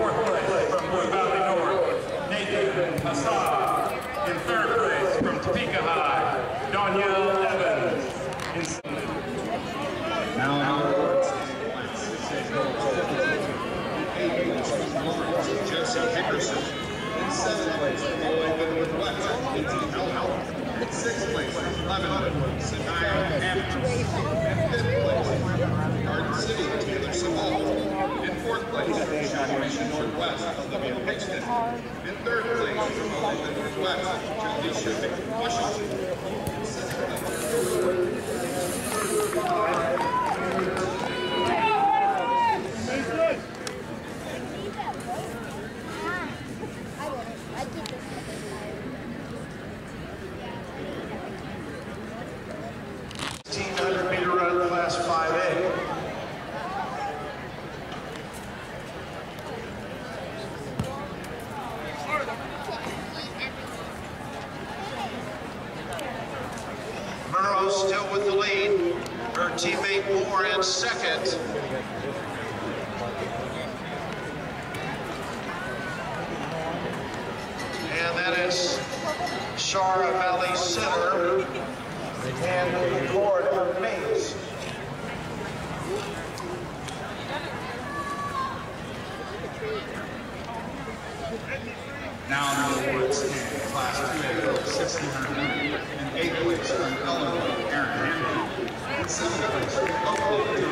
fourth place from Blue Valley North. Nathan Hassad in third place from Topeka High. Danielle Evans in seventh. Now awards. Jesse Hickerson in seventh place, followed by Northwest, Lindsay Howell. In sixth place, 11, Sanaya Atkins. In fifth place, Generation Northwest, Olivia Pixton. In third place, from Olathe Northwest, Jalisha Washington. Still with the lead. Her teammate Moore in second. And that is Shara Valley Center and of Mays. now the awards in Class 2A, 1600本当に。